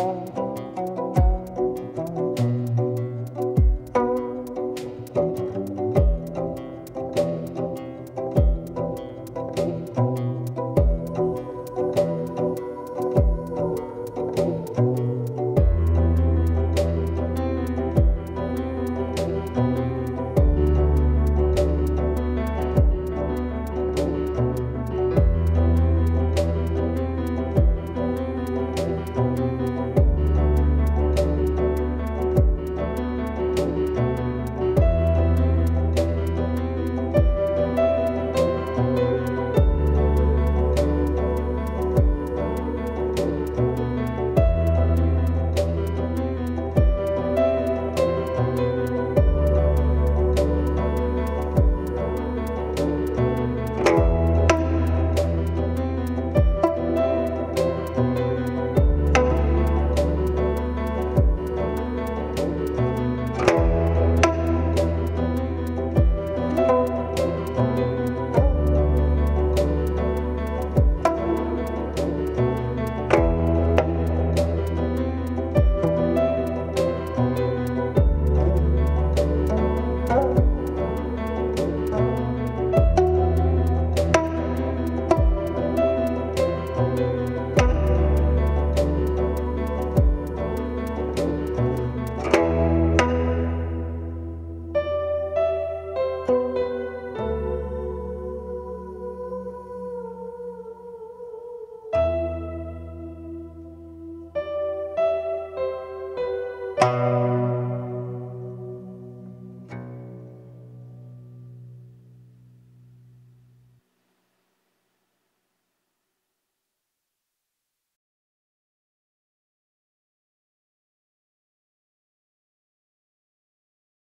home.